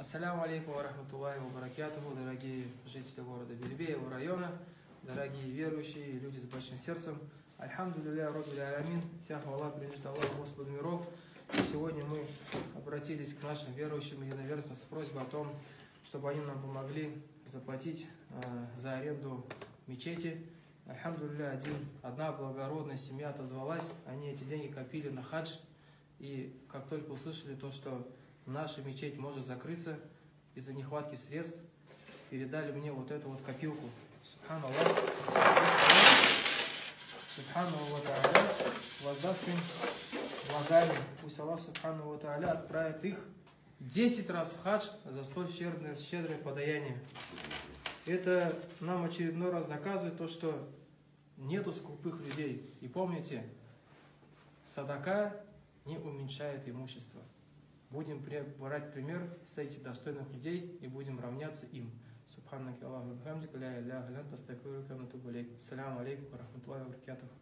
Ассаляму алейкум ва рахматуллахи ва баракятуху, дорогие жители города Бельбеева района, дорогие верующие люди с большим сердцем. Альхамдулилля, Роббиль Алямин, вся хвала принадлежит Аллаху Господу миров. И сегодня мы обратились к нашим верующим единоверцам с просьбой о том, чтобы они нам помогли заплатить э, за аренду мечети. Альхамдулилля, один, одна благородная семья отозвалась, они эти деньги копили на хадж, и как только услышали то, что наша мечеть может закрыться из-за нехватки средств, передали мне вот эту вот копилку. Субханаллах. Субхану ва воздаст им благами. Пусть Аллах Субхану ва отправит их 10 раз в хадж за столь щедрое, щедрое подаяние. Это нам очередной раз доказывает то, что нету скупых людей. И помните, садака не уменьшает имущество. Будем брать пример с этих достойных людей и будем равняться им. Субханаки Аллаху бхамдик, ля иляха лянта, астагфирука, натубу алейк. Ассаляму алейкум, рахматуллахи баракатуху.